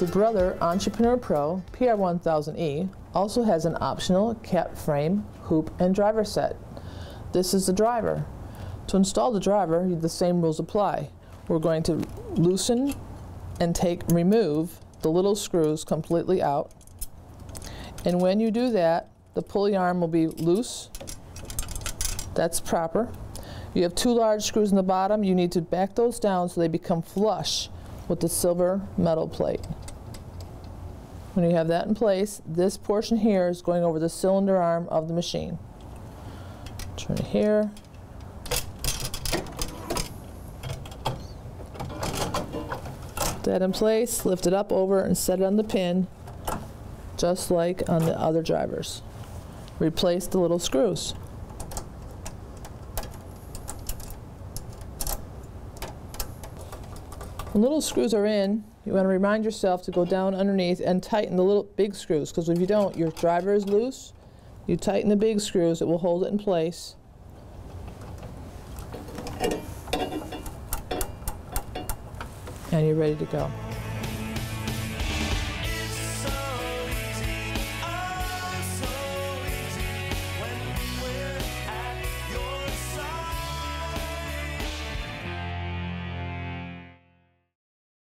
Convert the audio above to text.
The Brother Entrepreneur Pro PR1000E also has an optional cap frame, hoop, and driver set. This is the driver. To install the driver, the same rules apply. We're going to loosen and take remove the little screws completely out. And when you do that, the pulley arm will be loose. That's proper. You have two large screws in the bottom. You need to back those down so they become flush with the silver metal plate. When you have that in place, this portion here is going over the cylinder arm of the machine. Turn it here. That in place, lift it up over and set it on the pin, just like on the other drivers. Replace the little screws. When little screws are in, you want to remind yourself to go down underneath and tighten the little big screws because if you don't, your driver is loose. You tighten the big screws, it will hold it in place. And you're ready to go.